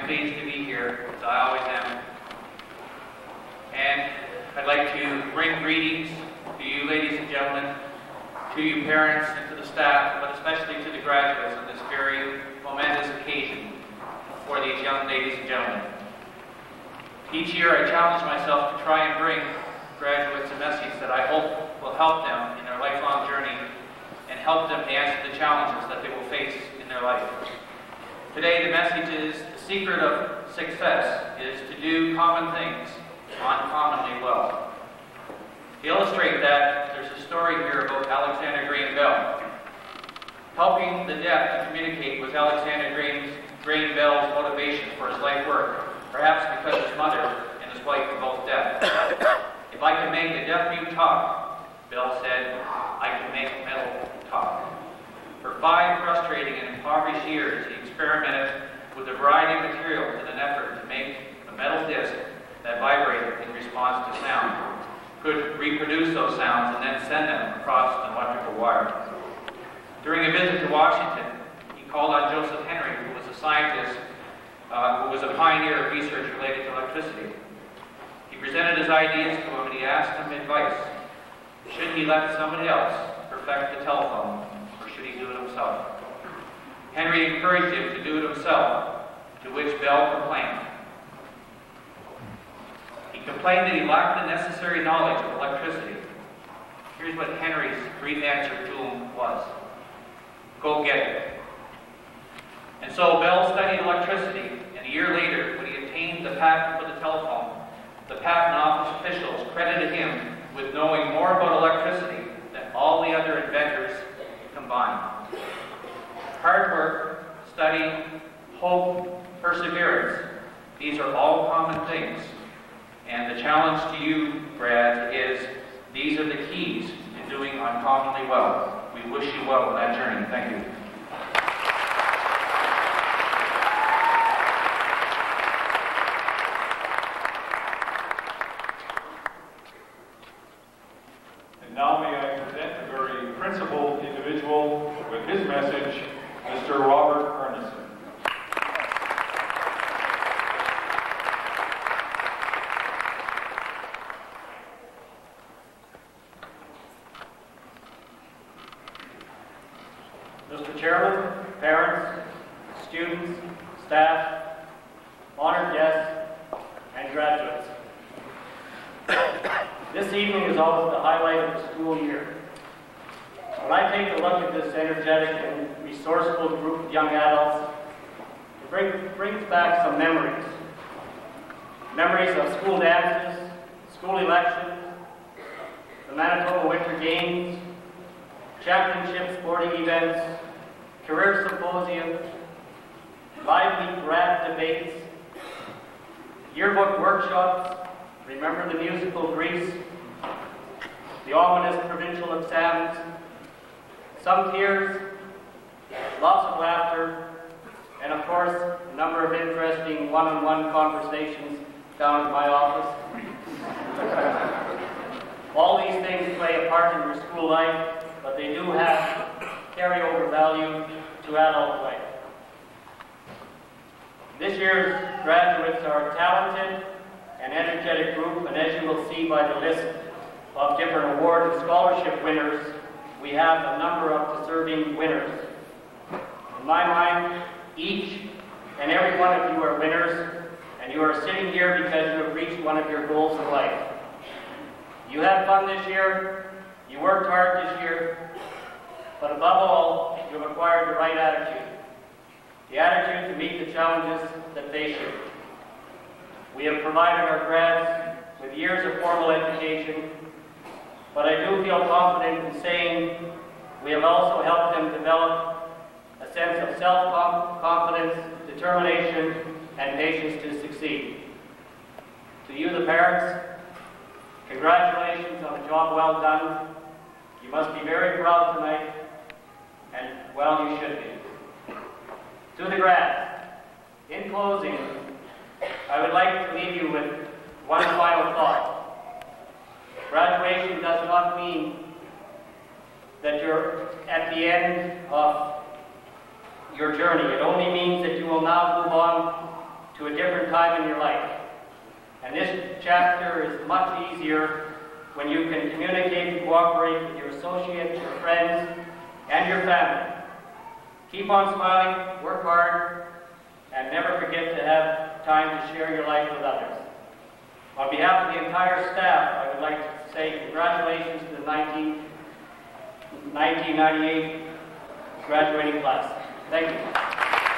am pleased to be here, as I always am. And I'd like to bring greetings to you, ladies and gentlemen, to you parents and to the staff, but especially to the graduates on this very momentous occasion for these young ladies and gentlemen. Each year I challenge myself to try and bring graduates a message that I hope will help them in their lifelong journey and help them to answer the challenges that they will face in their life. Today the message is secret of success is to do common things uncommonly well. To illustrate that, there's a story here about Alexander Graham Bell. Helping the deaf to communicate was Alexander Graham, Graham Bell's motivation for his life work, perhaps because his mother and his wife were both deaf. If I can make a deaf mute talk, Bell said, I can make metal talk. For five frustrating and impoverished years, he experimented with a variety of materials in an effort to make a metal disc that vibrated in response to sound, could reproduce those sounds and then send them across an electrical wire. During a visit to Washington, he called on Joseph Henry, who was a scientist, uh, who was a pioneer of research related to electricity. He presented his ideas to him and he asked him advice. Should he let somebody else perfect the telephone, or should he do it himself? Henry encouraged him to do it himself, to which Bell complained. He complained that he lacked the necessary knowledge of electricity. Here's what Henry's brief answer to him was. Go get it. And so Bell studied electricity, and a year later, when he obtained the patent for the telephone, the patent office officials credited him with knowing more about electricity than all the other inventors combined. Hard work, study, hope, perseverance, these are all common things. And the challenge to you, Brad, is these are the keys to doing uncommonly well. We wish you well on that journey. Thank you. And now may I present a very principled individual with his message, Mr. Robert Arneson. staff, honored guests, and graduates. This evening is always the highlight of the school year. When I take a look at this energetic and resourceful group of young adults, it bring, brings back some memories. Memories of school dances, school elections, the Manitoba Winter Games, championship sporting events, career symposiums, lively grad debates, yearbook workshops, remember the musical Grease, the ominous provincial exams, some tears, lots of laughter, and of course, a number of interesting one-on-one conversations down in my office. All these things play a part in your school life, but they do have carryover value to adult life. This year's graduates are a talented and energetic group, and as you will see by the list of different award and scholarship winners, we have a number of deserving winners. In my mind, each and every one of you are winners, and you are sitting here because you have reached one of your goals in life. You had fun this year, you worked hard this year, but above all, you have acquired the right attitude. The attitude to meet the challenges that face you. We have provided our grads with years of formal education, but I do feel confident in saying we have also helped them develop a sense of self-confidence, determination, and patience to succeed. To you, the parents, congratulations on a job well done. You must be very proud tonight, and well, you should be. To the grads, in closing, I would like to leave you with one final thought. Graduation does not mean that you're at the end of your journey. It only means that you will now move on to a different time in your life. And this chapter is much easier when you can communicate and cooperate with your associates, your friends, and your family. Keep on smiling, work hard, and never forget to have time to share your life with others. On behalf of the entire staff, I would like to say congratulations to the 19, 1998 graduating class. Thank you. You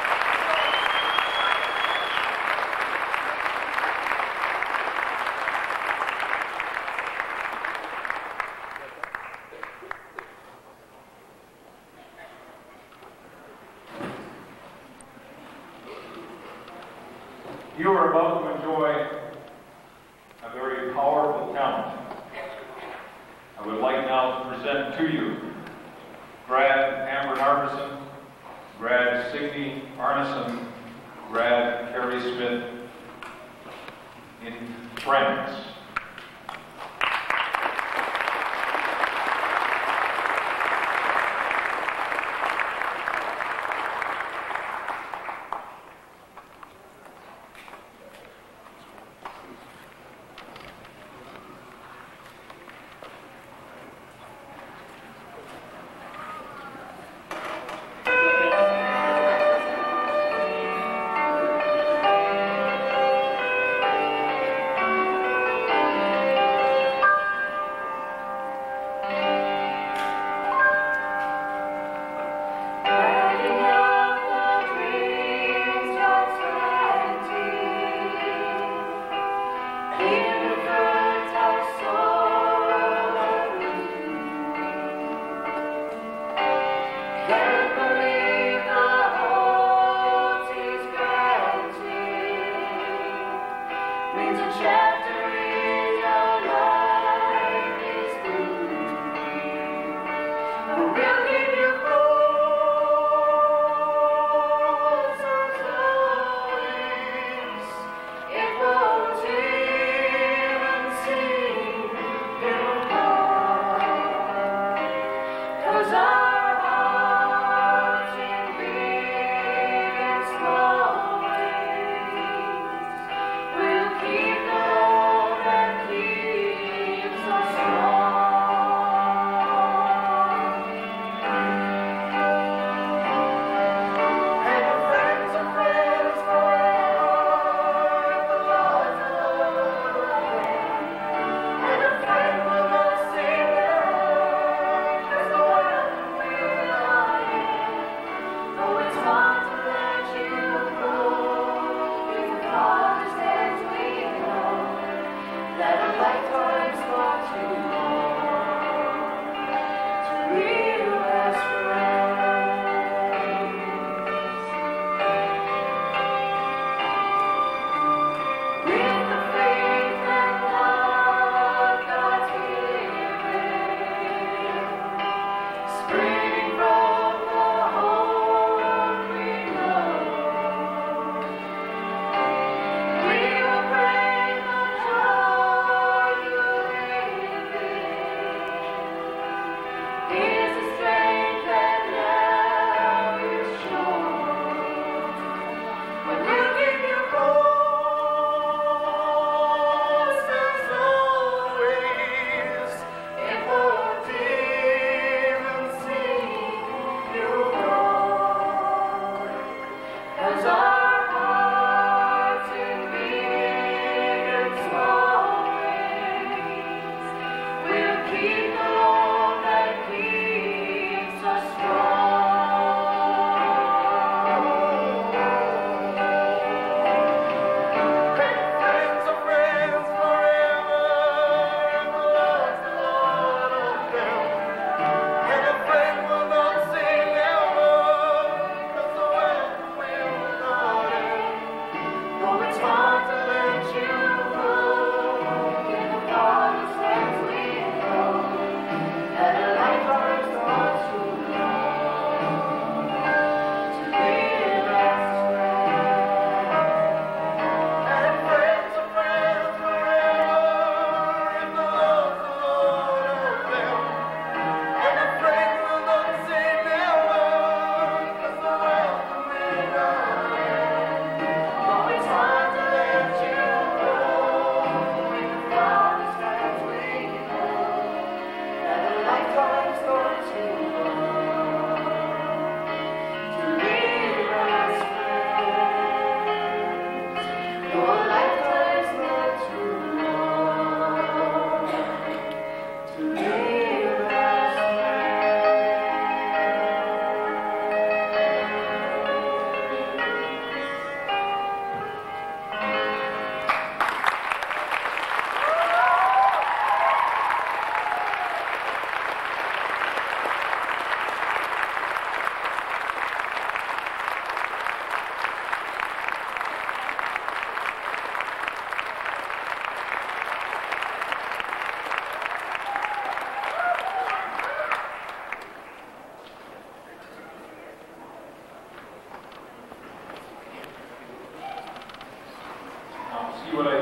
what I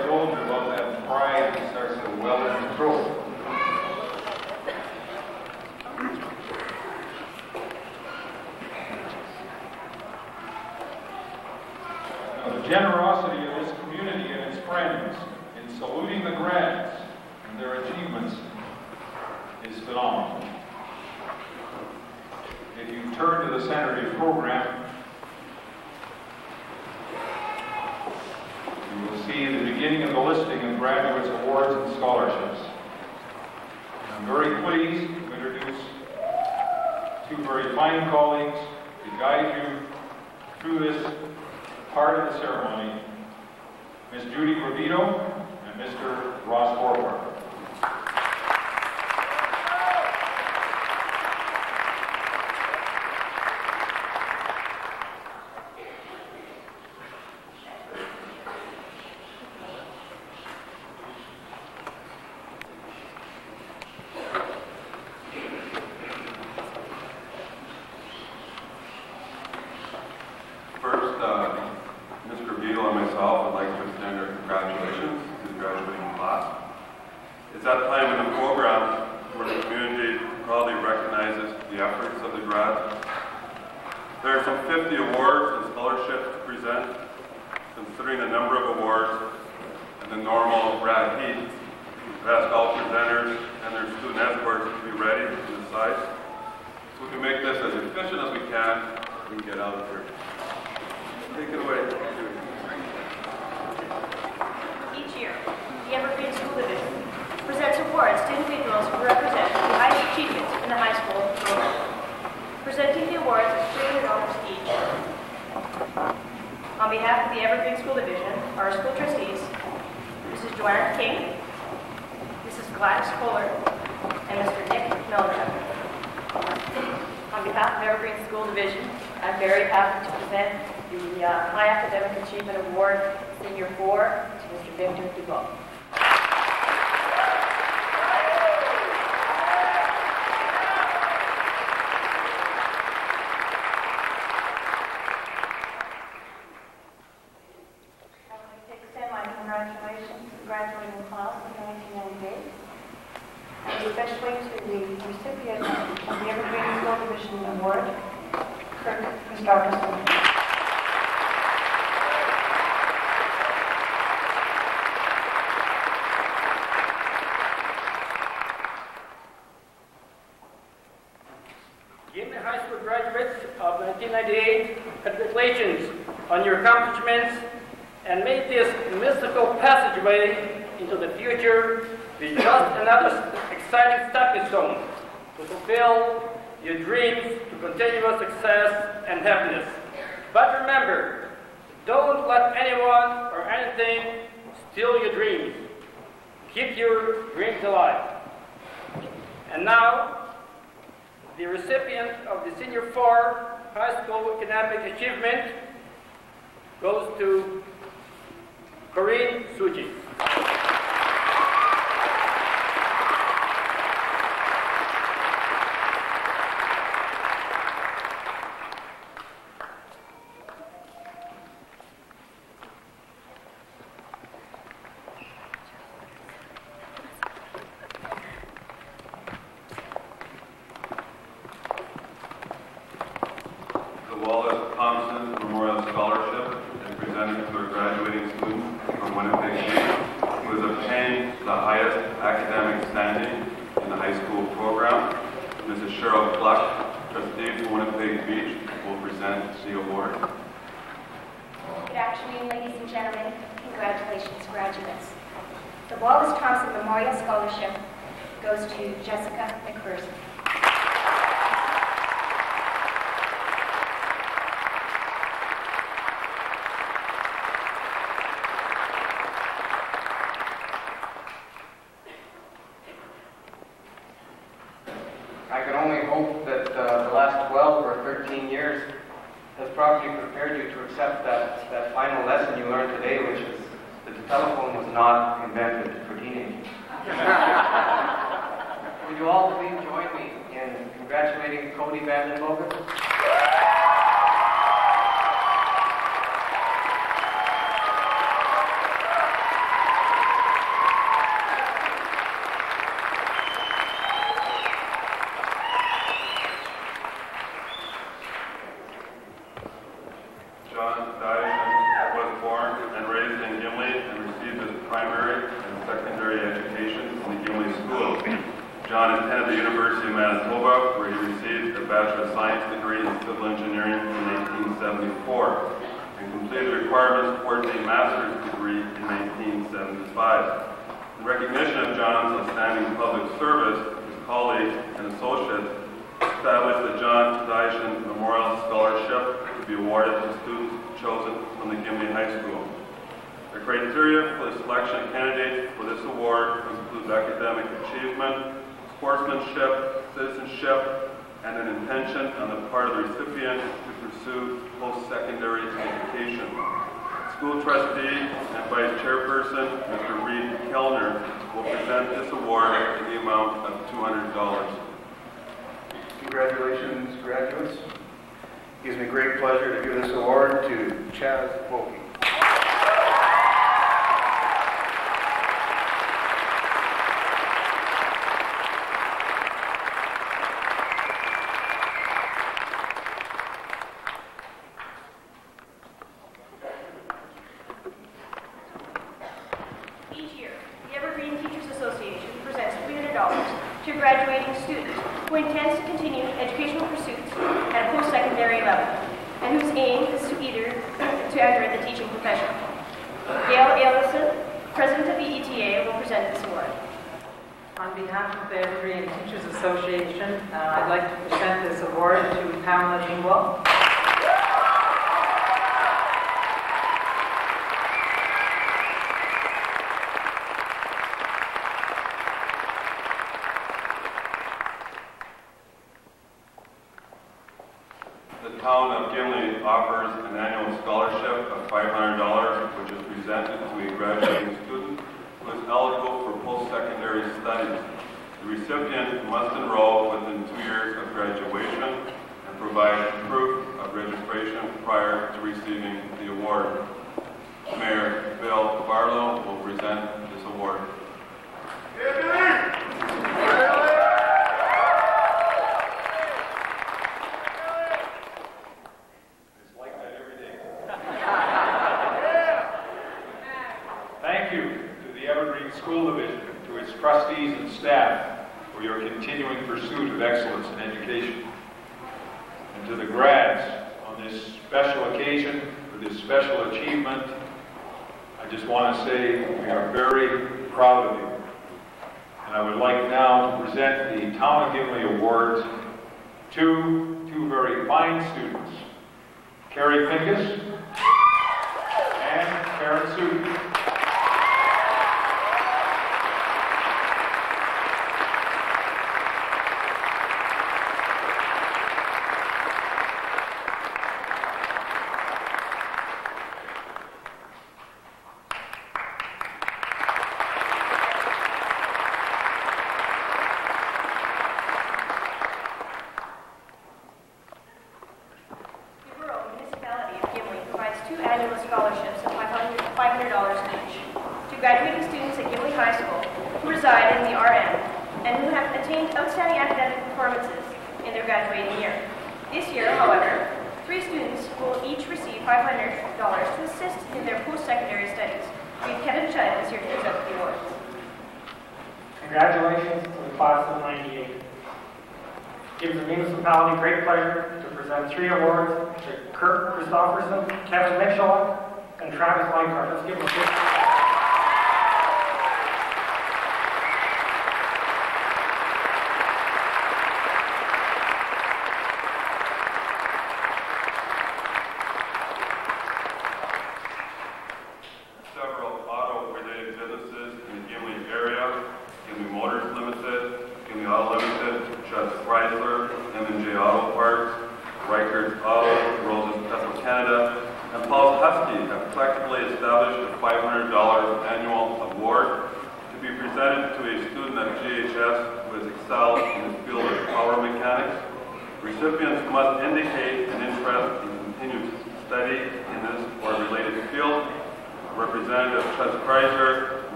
secondary studies. The recipient must enroll within two years of graduation and provide proof of registration prior to receiving the award. Mayor Bill Barlow will present this award. very proud of you. And I would like now to present the Town of Gimli Awards to two very fine students, Carrie Pincus and Karen Sue.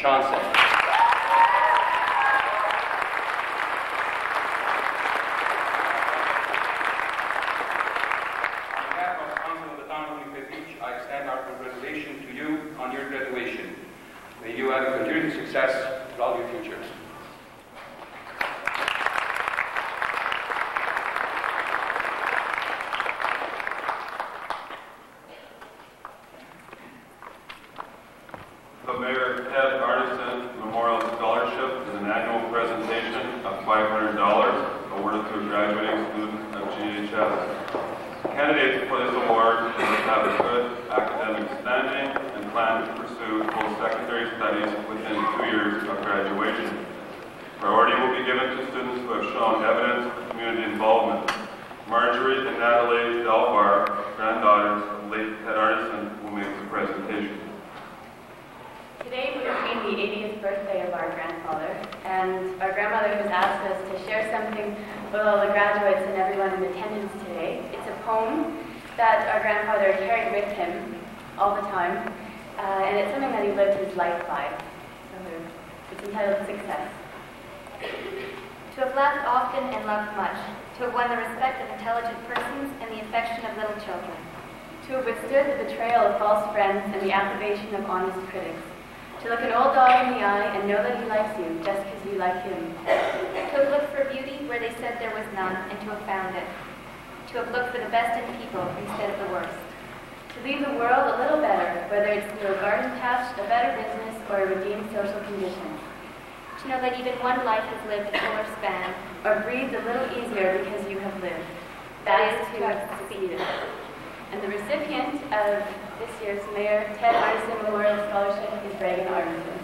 Johnson. social. To know that even one life has lived a fuller span, or breathed a little easier because you have lived, that is to have succeeded. And the recipient of this year's Mayor Ted Arneson Memorial Scholarship is Reagan Arneson.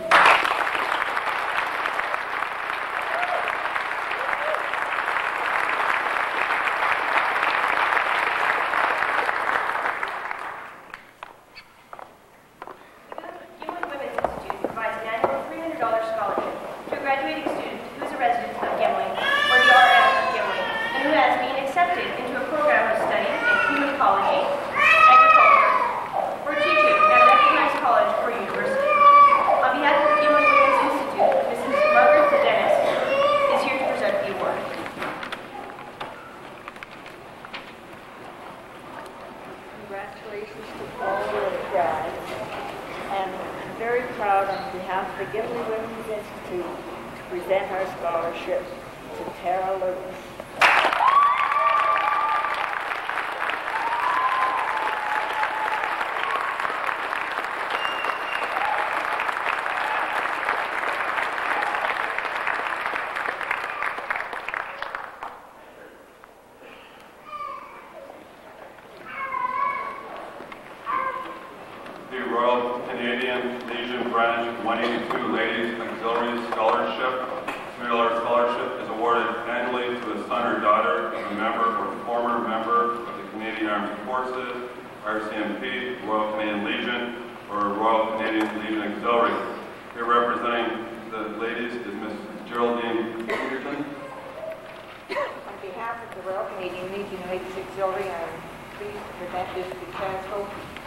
thank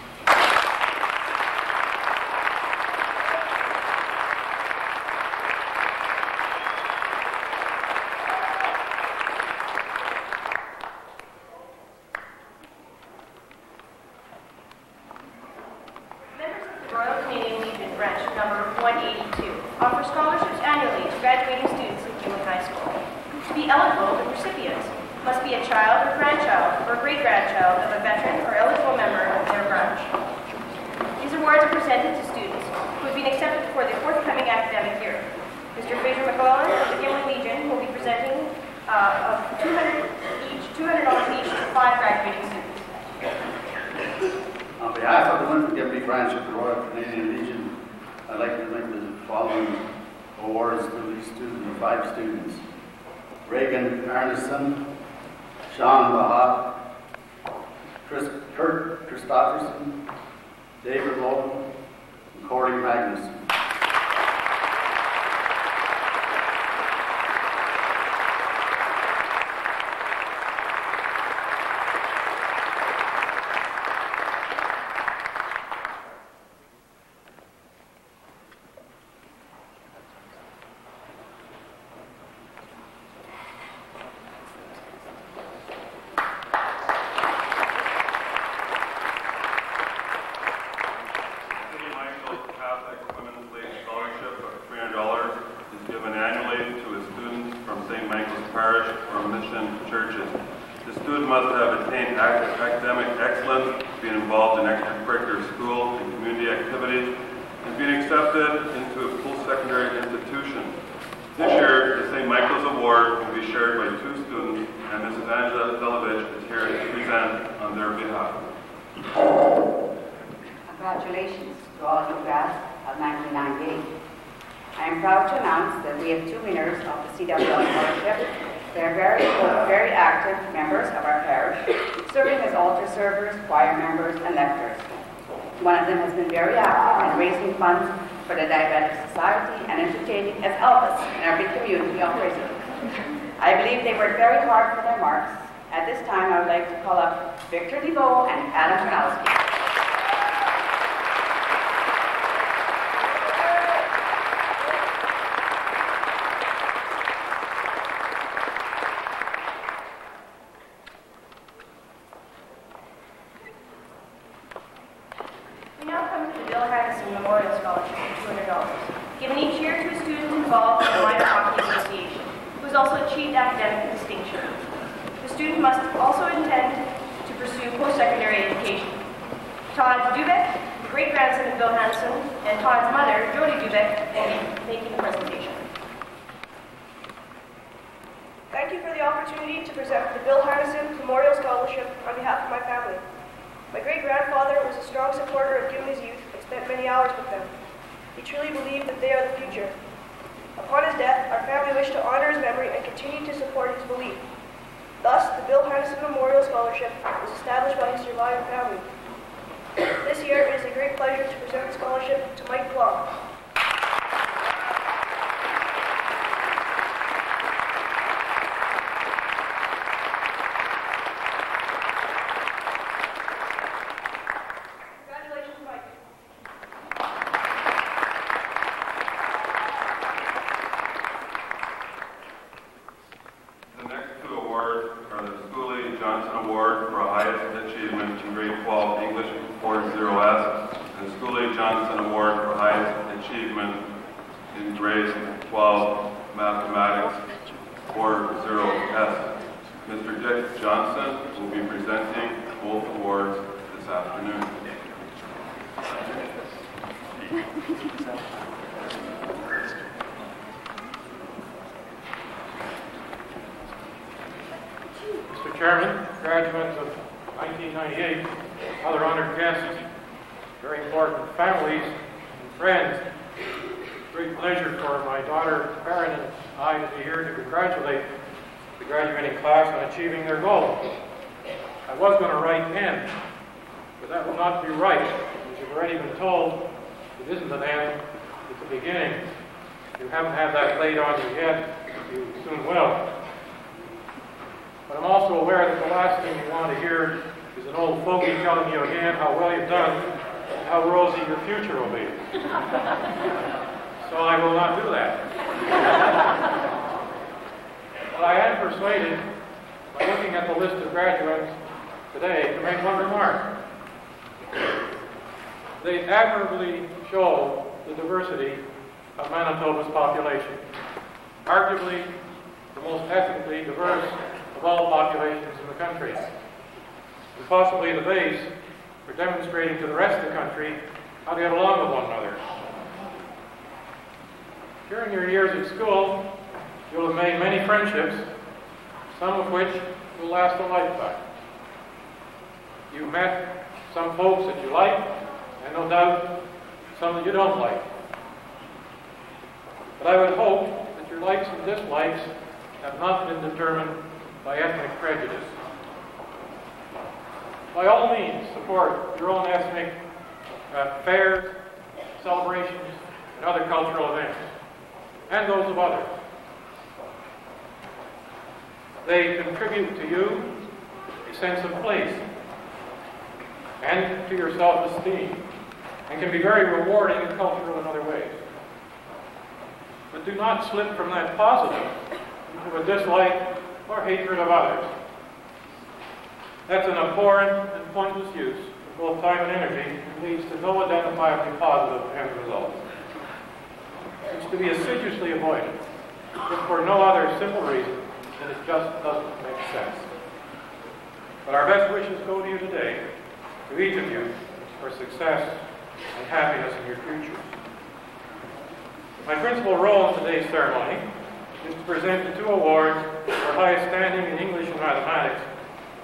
to positive end result. It's to be assiduously avoided, if for no other simple reason than it just doesn't make sense. But our best wishes go to you today, to each of you, for success and happiness in your futures. My principal role in today's ceremony is to present the two awards for highest standing in English and mathematics,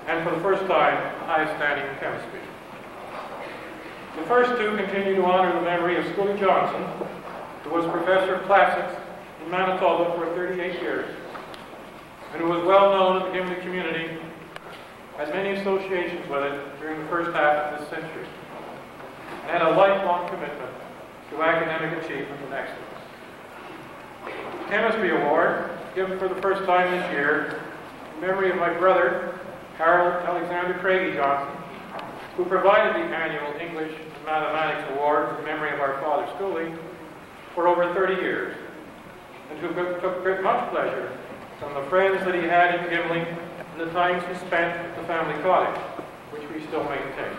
and for the first time, highest standing in chemistry. The first two continue to honor the memory of Skuli Johnson, who was professor of classics in Manitoba for 38 years, and who was well known in the Gimli community, had many associations with it during the first half of this century, and had a lifelong commitment to academic achievement and excellence. The Chemistry Award, given for the first time this year, in memory of my brother, Harold Alexander Craigie Johnson, who provided the annual English Mathematics Award in memory of our father Skuli for over 30 years, and who took great much pleasure from the friends that he had in Gimli and the times he spent at the family cottage, which we still maintain.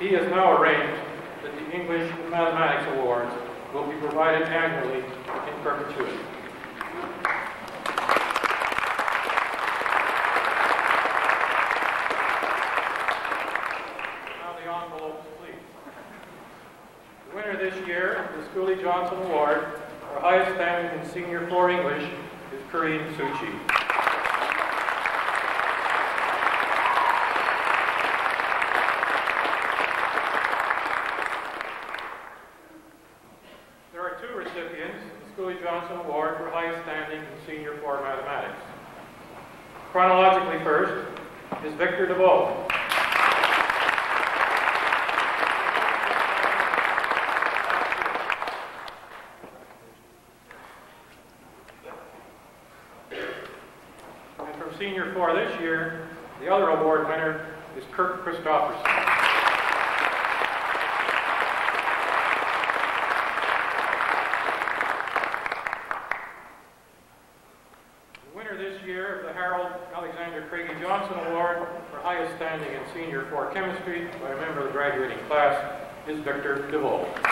He has now arranged that the English Mathematics Awards will be provided annually in perpetuity. Now the envelopes, please. The winner this Skuli Johnson Award for highest standing in Senior 4 English is Kareem Suchi. There are two recipients of the Skuli Johnson Award for highest standing in Senior 4 Mathematics. Chronologically first is Victor DeVoe. And from Senior 4 this year, the other award winner is Kirk Christopherson. The winner this year of the Harold Alexander Craigie Johnson Award for highest standing in Senior 4 Chemistry by a member of the graduating class is Victor DeVoe.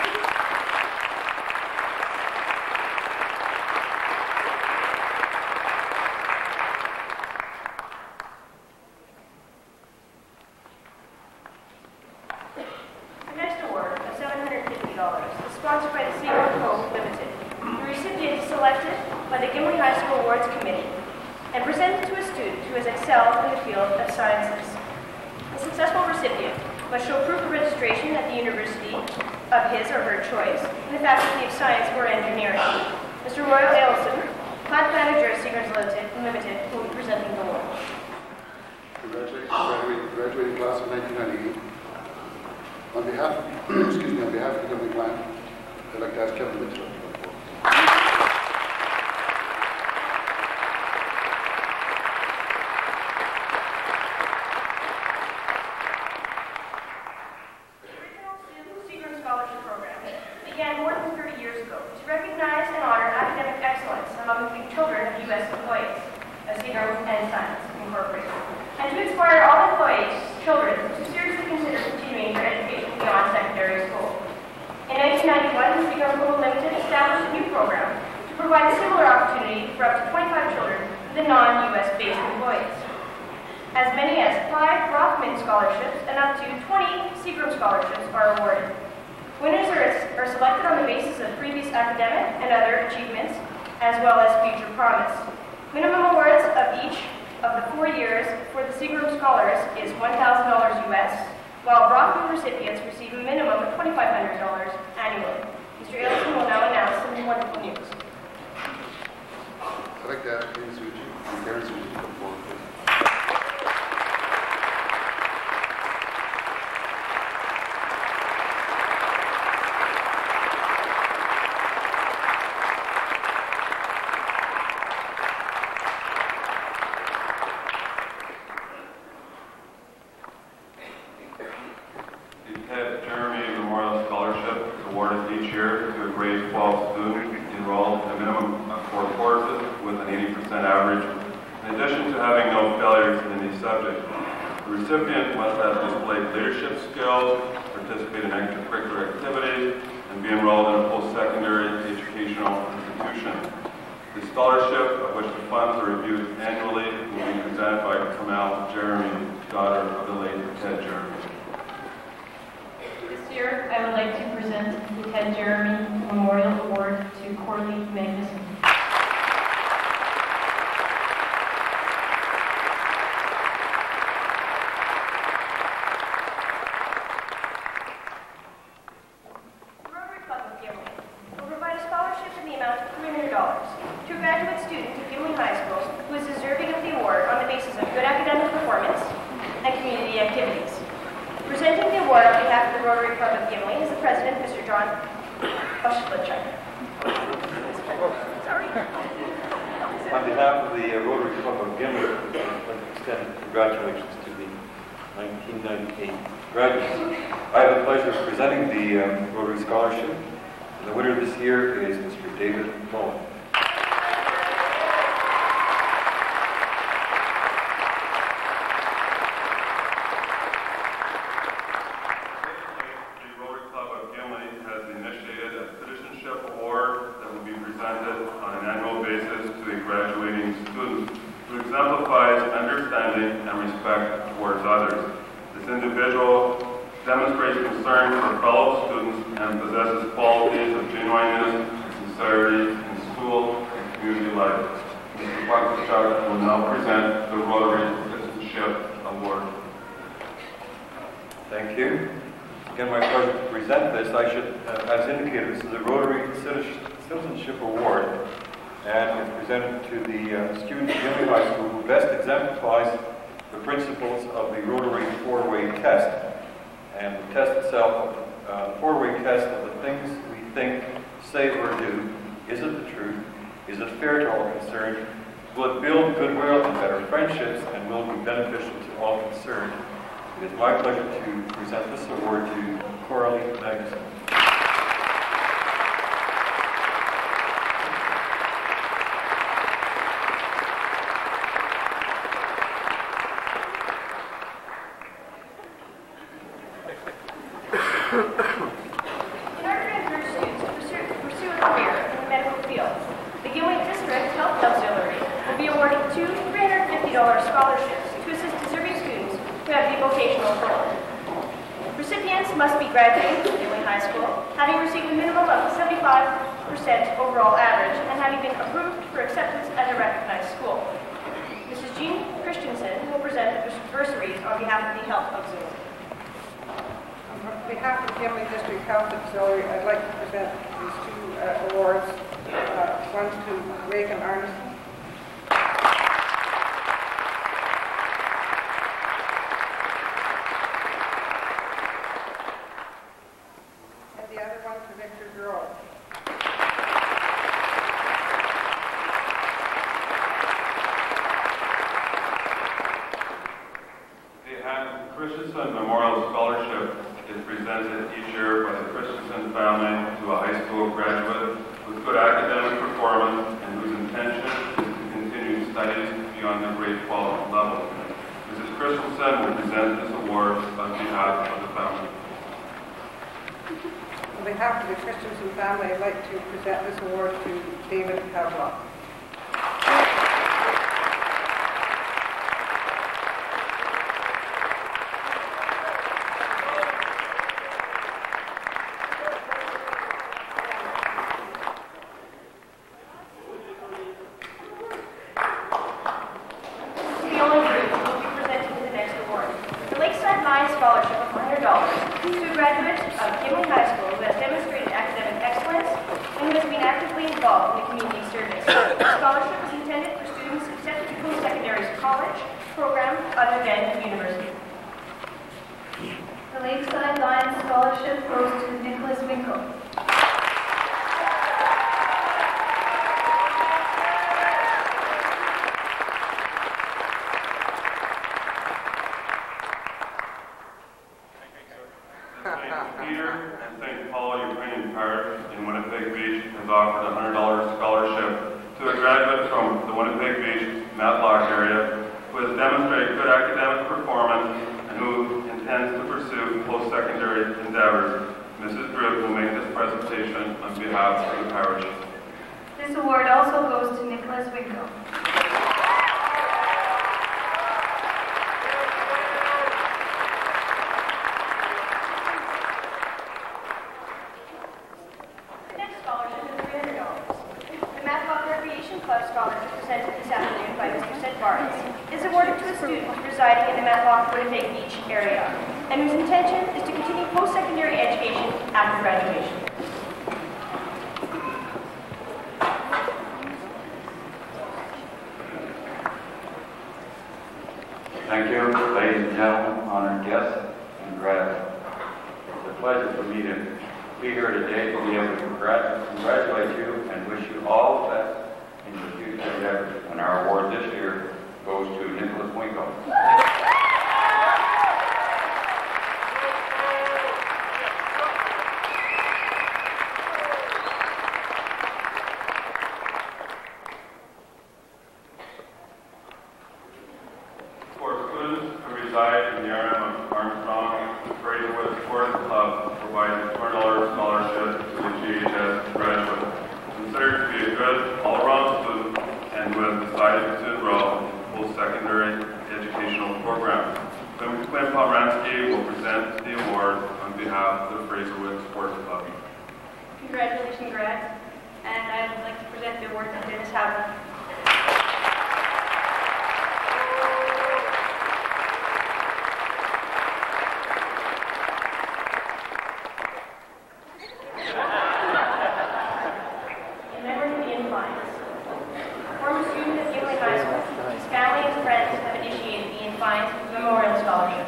Memorial Scholarship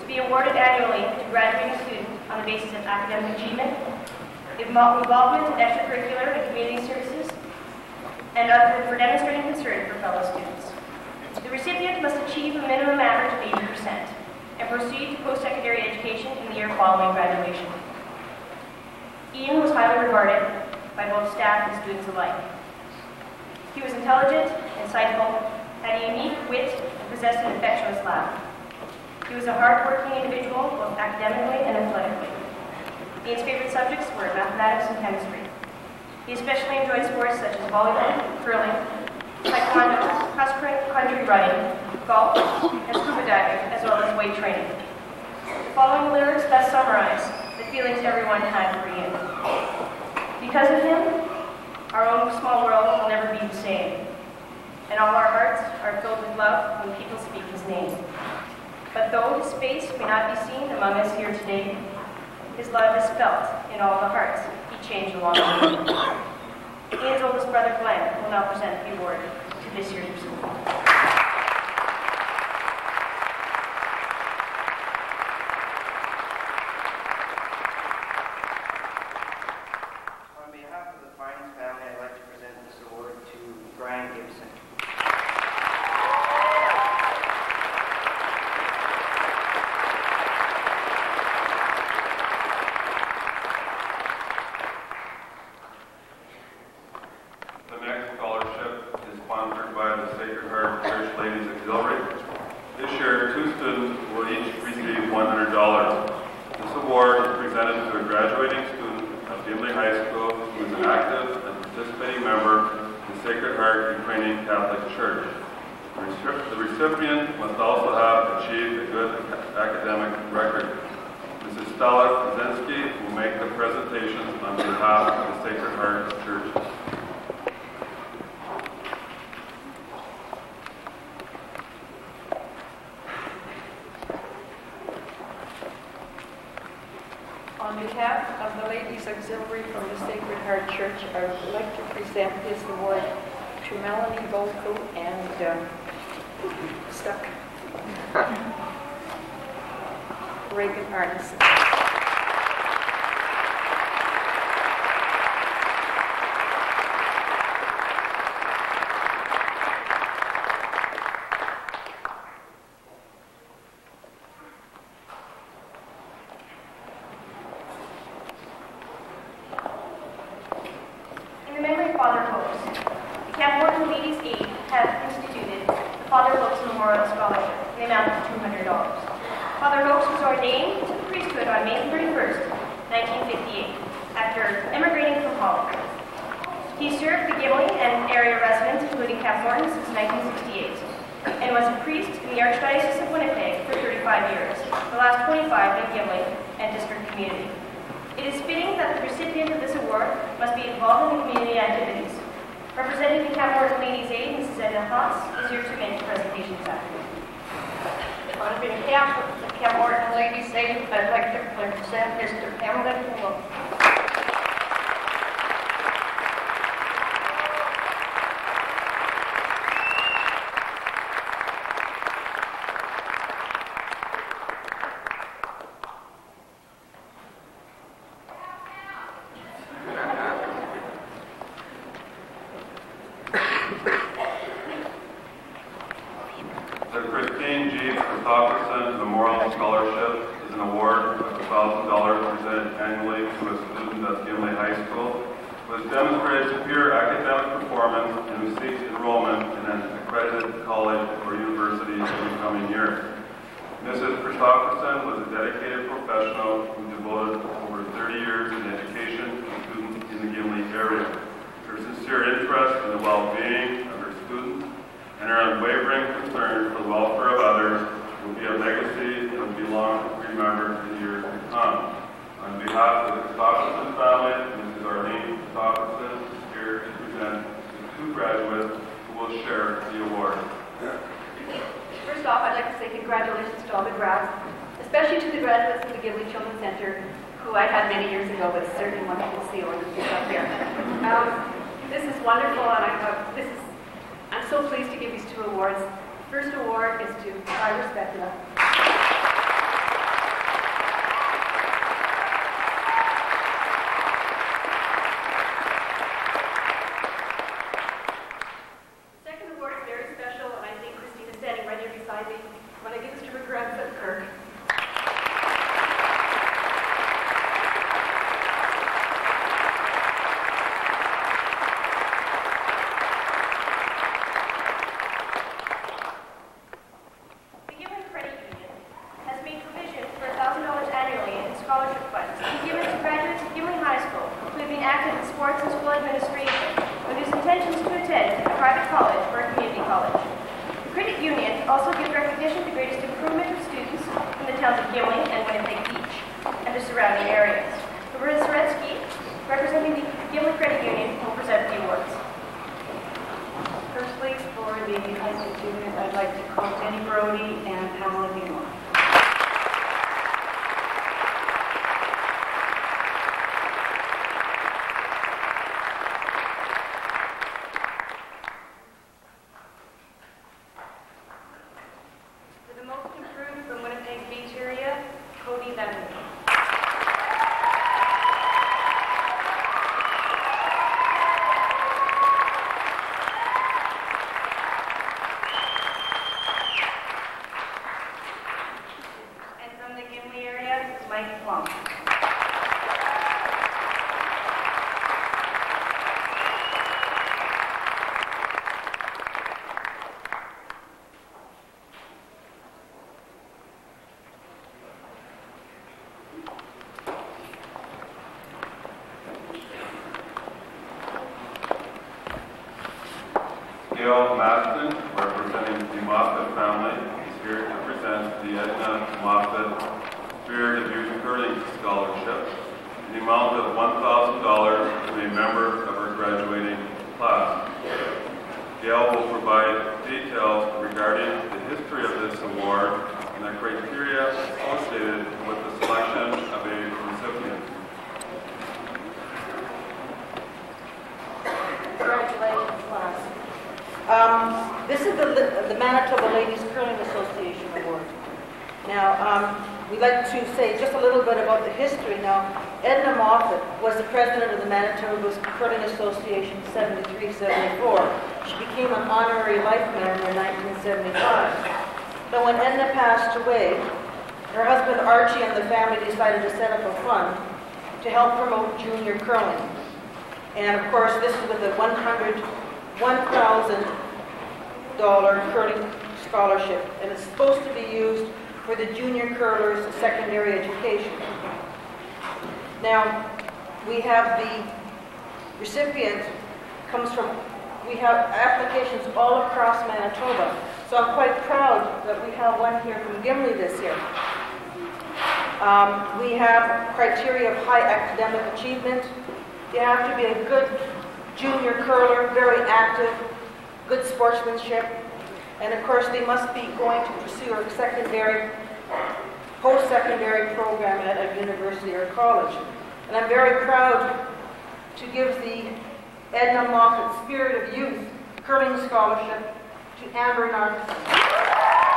to be awarded annually to graduating students on the basis of academic achievement, involvement in extracurricular and community services, and for demonstrating concern for fellow students. The recipient must achieve a minimum average of 80% and proceed to post-secondary education in the year following graduation. Ian was highly regarded by both staff and students alike. He was intelligent, insightful, had a unique wit, possessed an infectious laugh. He was a hard-working individual, both academically and athletically. Ian's favorite subjects were mathematics and chemistry. He especially enjoyed sports such as volleyball, curling, taekwondo, cross-country running, golf, and scuba diving, as well as weight training. The following lyrics best summarize the feelings everyone had for Ian. Because of him, our own small world will never be the same, and all our hearts are filled with love when people speak his name. But though his face may not be seen among us here today, his love is felt in all the hearts he changed along the way. Ian's oldest brother, Glenn, will now present the award to this year's recipient. Gail Maston, representing the Moffett family, is here to present the Edna Moffett Spirit of Youth Curling Scholarship in the amount of $1,000 to a member of her graduating class. Gail will provide details regarding the history of this award and the criteria associated with the selection of a recipient. Um, This is the the Manitoba Ladies Curling Association Award. Now, um, we'd like to say just a little bit about the history. Now, Edna Moffat was the president of the Manitoba Curling Association 73-74. She became an honorary life member in 1975. But when Edna passed away, her husband Archie and the family decided to set up a fund to help promote junior curling. And of course, this is with a 100, $1,000 curling scholarship, and it's supposed to be used for the junior curlers' secondary education. Now, we have the recipient comes from, we have applications all across Manitoba. So I'm quite proud that we have one here from Gimli this year. Um, we have criteria of high academic achievement. You have to be a good junior curler, very active, good sportsmanship, and of course they must be going to pursue a secondary, post-secondary program at a university or college. And I'm very proud to give the Edna Moffat Spirit of Youth Curling Scholarship to Amber Narkis.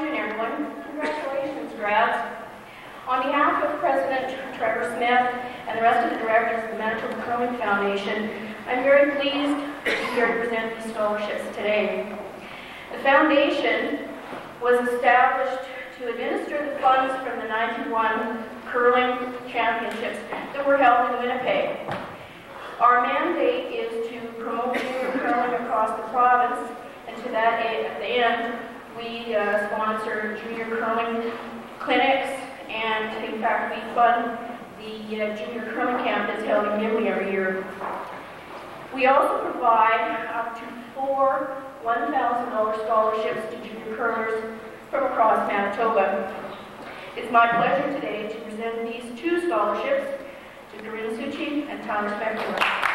Afternoon, everyone. Congratulations, grads. On behalf of President Trevor Smith and the rest of the directors of the Manitoba Curling Foundation, I'm very pleased to be here to present these scholarships today. The foundation was established to administer the funds from the 91 curling championships that were held in Winnipeg. Our mandate is to promote curling across the province, and to that end, we uh, sponsor junior curling clinics, and in fact, we fund the uh, junior curling camp that's held in Gimli every year. We also provide up to four $1,000 scholarships to junior curlers from across Manitoba. It's my pleasure today to present these two scholarships to Corinne Suchi and Tyler Spector.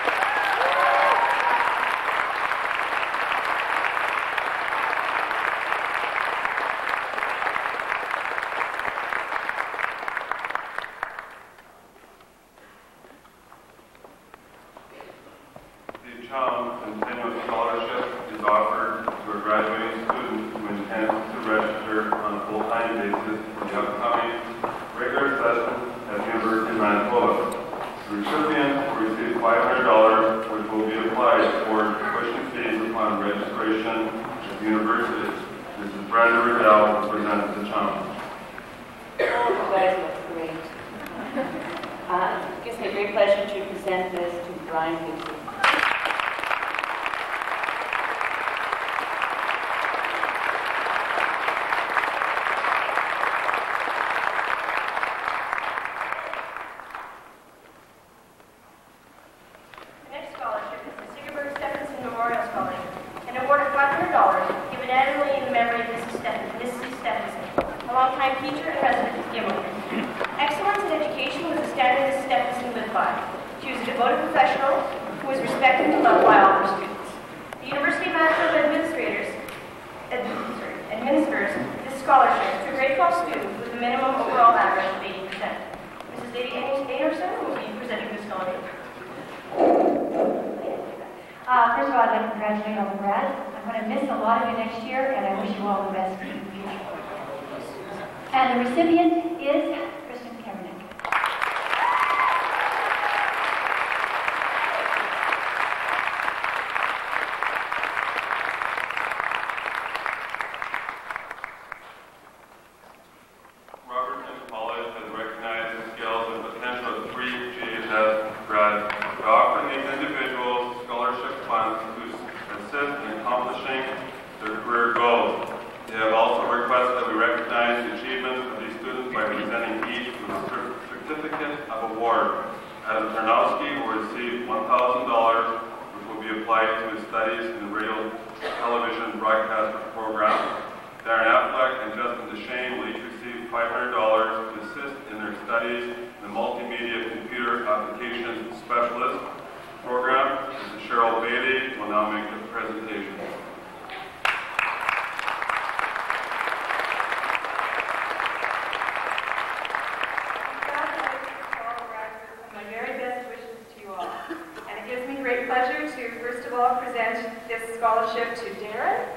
Present this scholarship to Darren.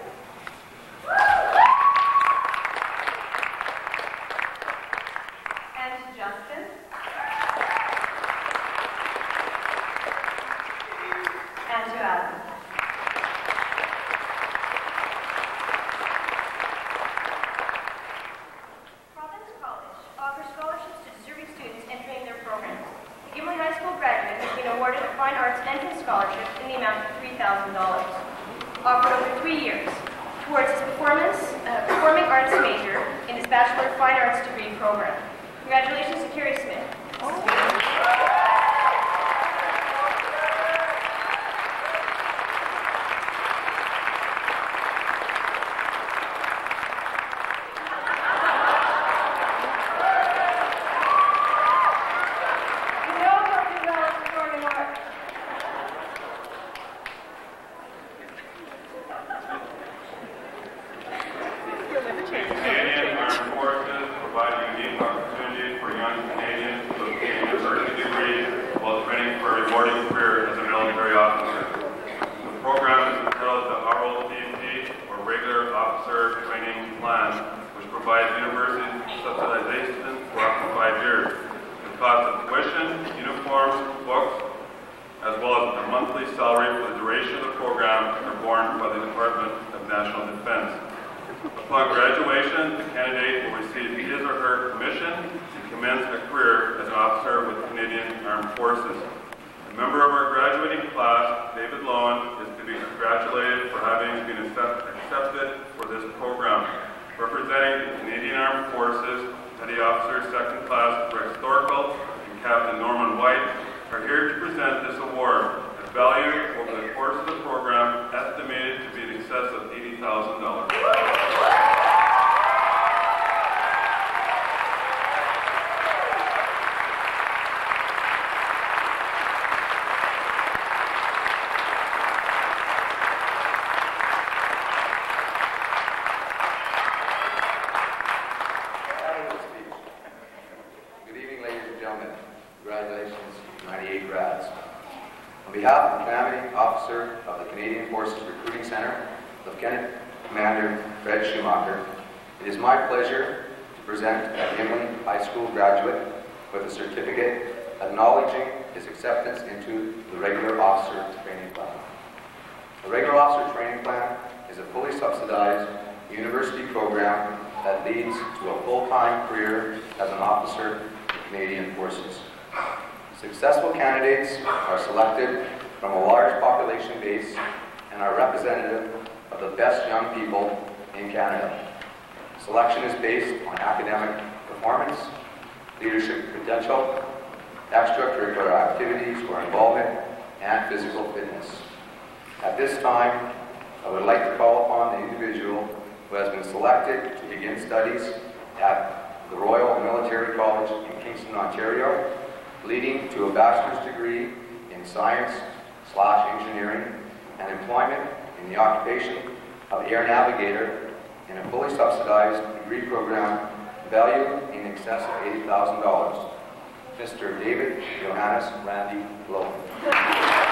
and Randy Lowen.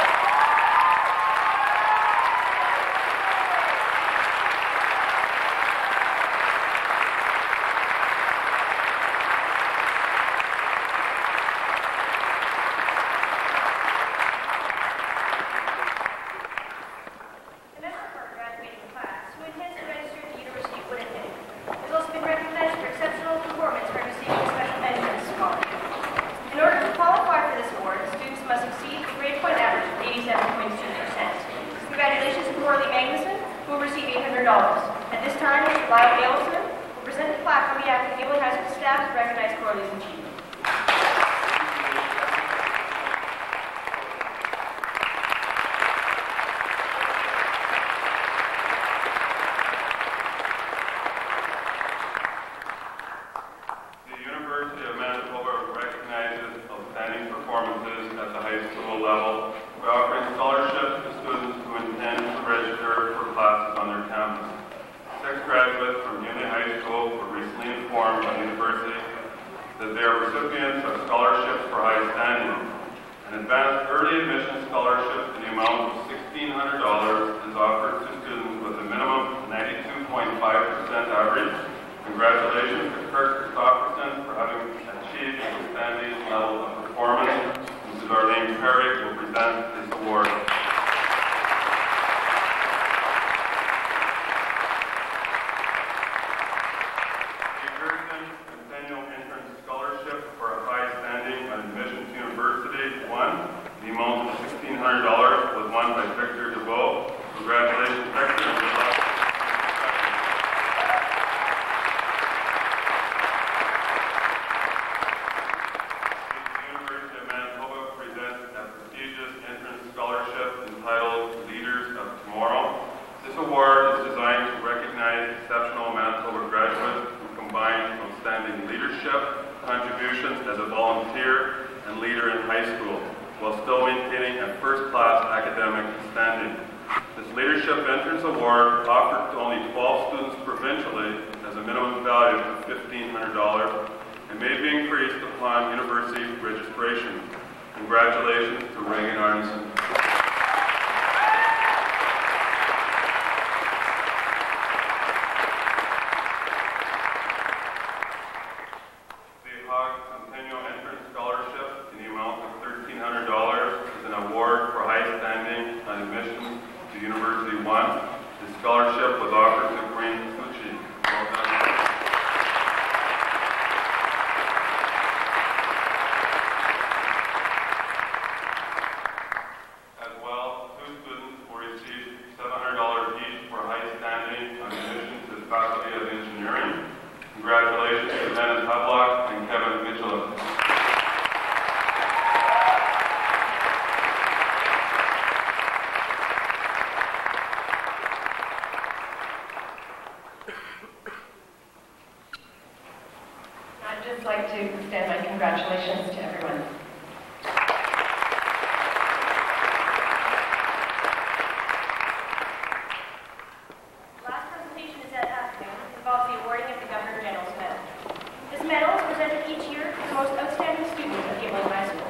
each year the most outstanding student of Gimli High School.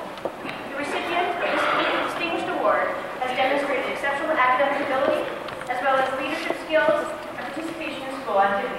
The recipient of this distinguished award has demonstrated exceptional academic ability, as well as leadership skills and participation in school activities.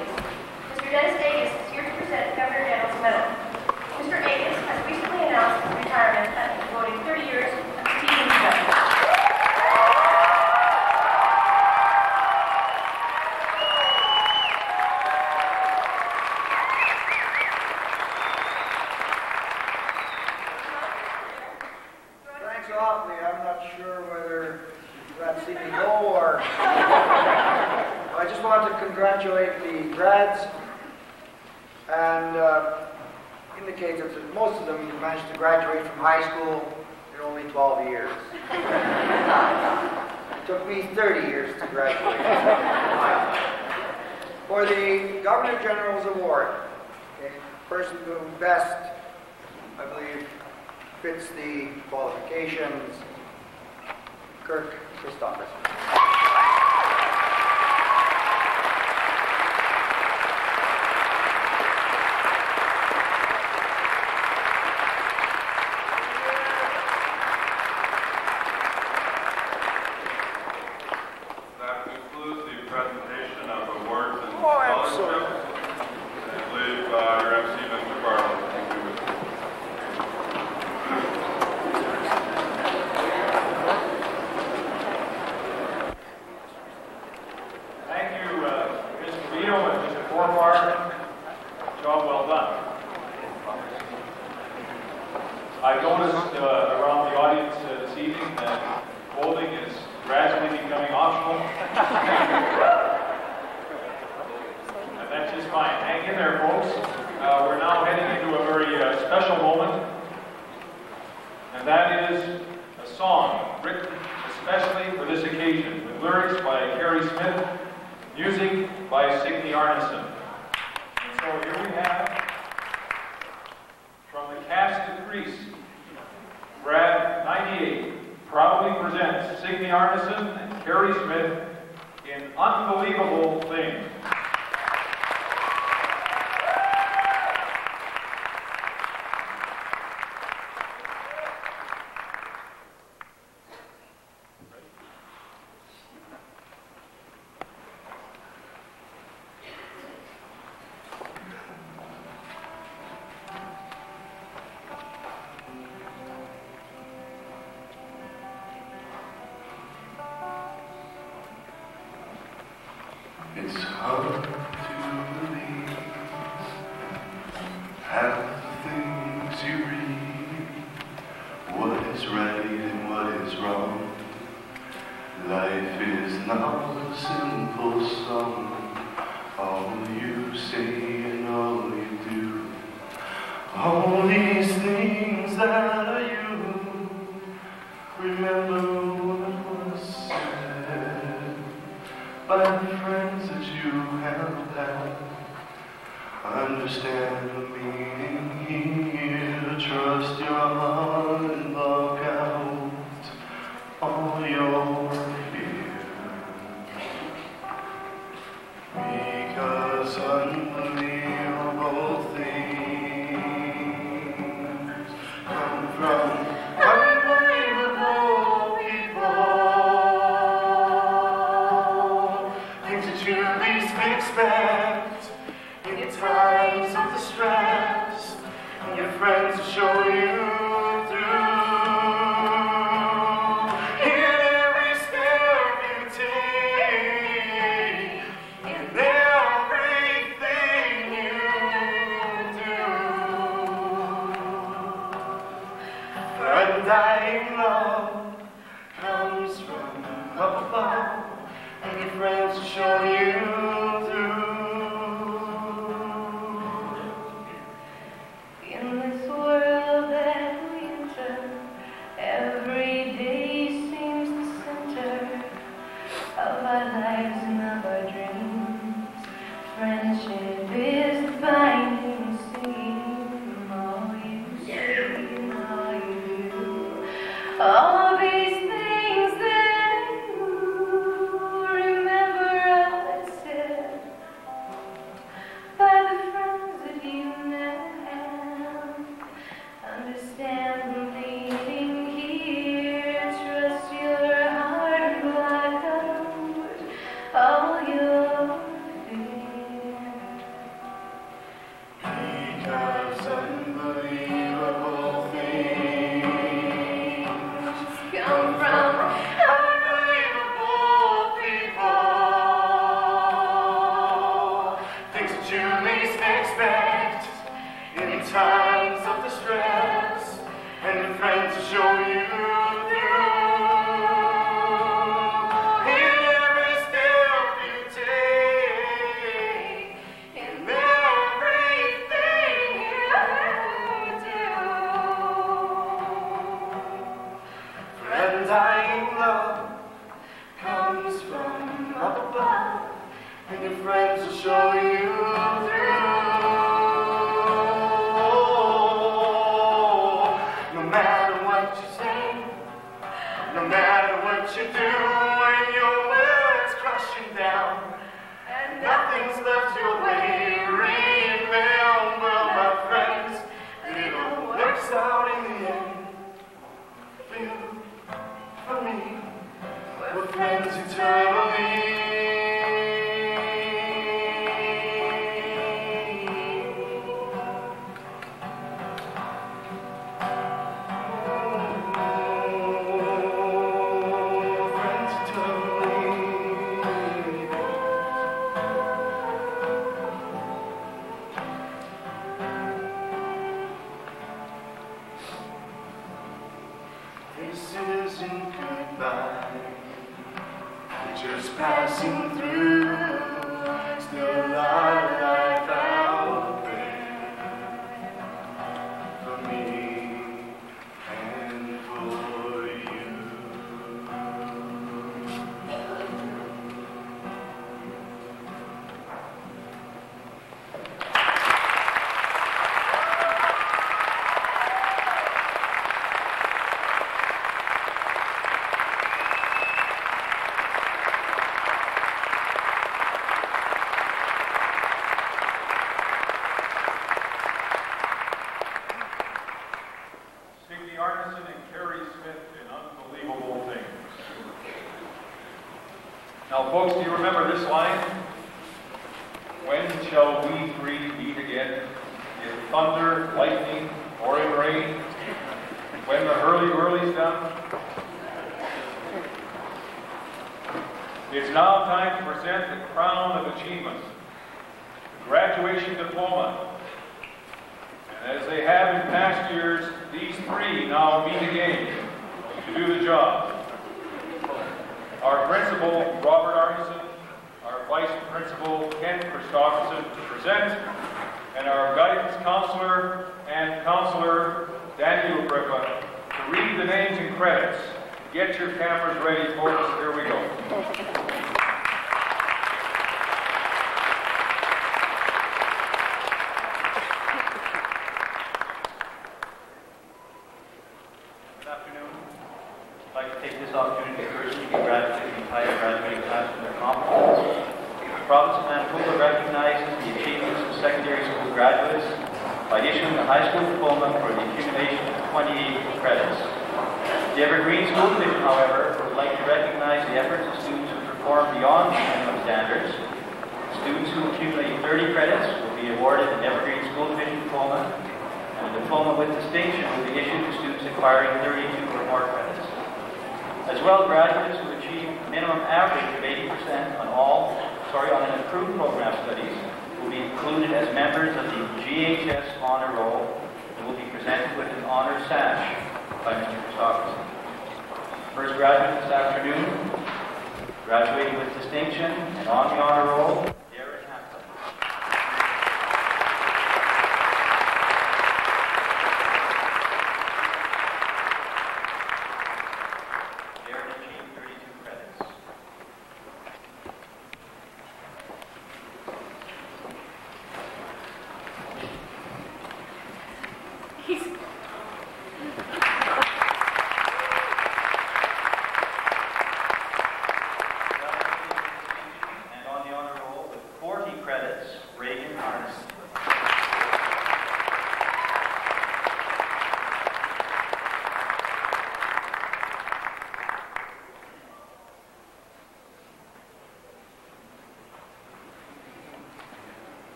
Unbelievable things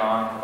credits,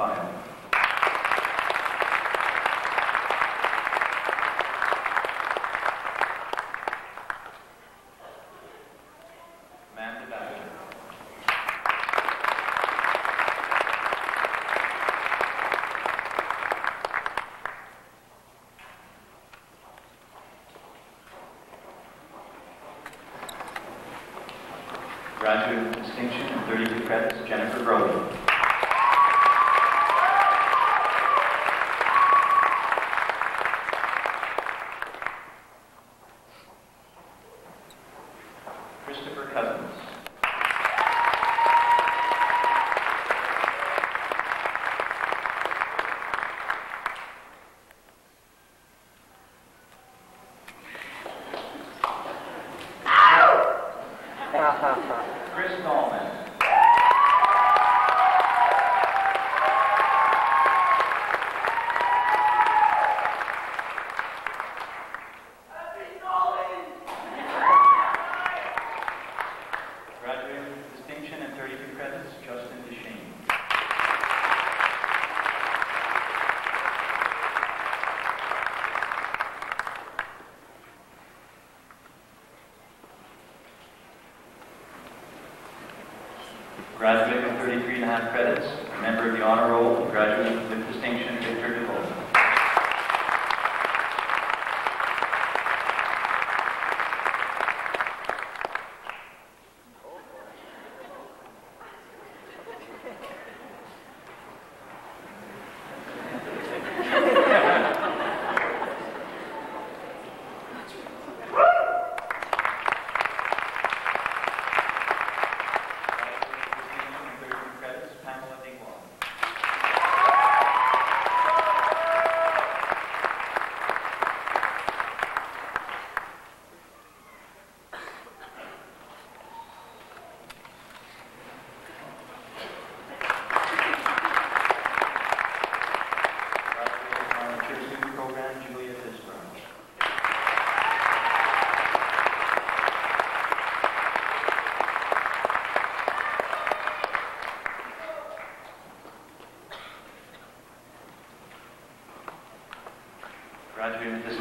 Graduate with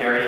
honors,